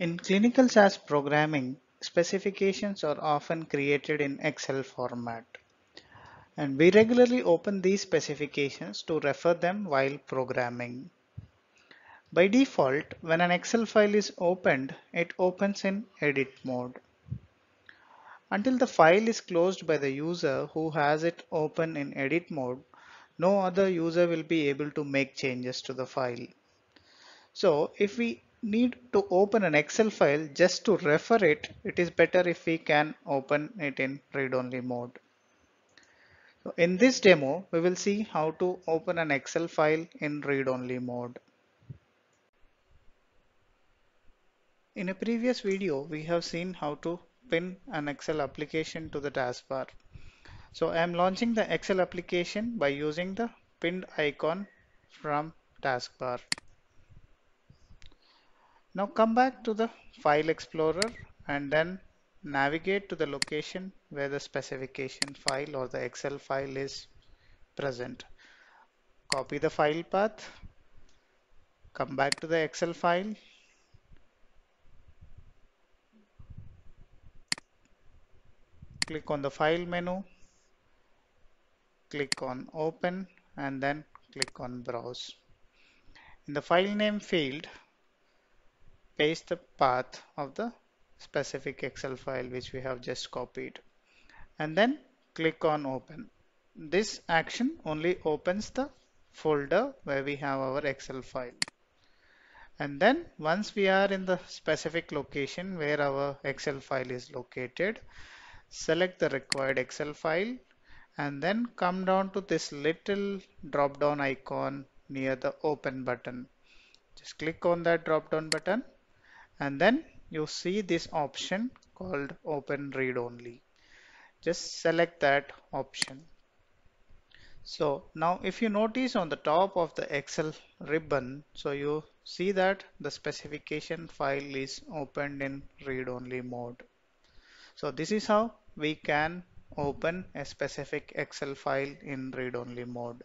In clinical SAS programming, specifications are often created in Excel format. And we regularly open these specifications to refer them while programming. By default, when an Excel file is opened, it opens in edit mode. Until the file is closed by the user who has it open in edit mode, no other user will be able to make changes to the file. So if we need to open an Excel file just to refer it, it is better if we can open it in read-only mode. So in this demo, we will see how to open an Excel file in read-only mode. In a previous video, we have seen how to pin an Excel application to the taskbar. So I am launching the Excel application by using the pinned icon from taskbar. Now come back to the File Explorer and then navigate to the location where the specification file or the Excel file is present. Copy the file path, come back to the Excel file, click on the File menu, click on Open and then click on Browse. In the file name field, paste the path of the specific Excel file which we have just copied and then click on open. This action only opens the folder where we have our Excel file. And then once we are in the specific location where our Excel file is located, select the required Excel file and then come down to this little drop down icon near the open button. Just click on that drop down button and then you see this option called open read only. Just select that option. So now if you notice on the top of the Excel ribbon so you see that the specification file is opened in read only mode. So this is how we can open a specific Excel file in read only mode